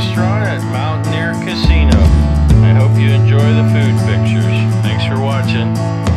restaurant at Mountaineer Casino. I hope you enjoy the food pictures. Thanks for watching.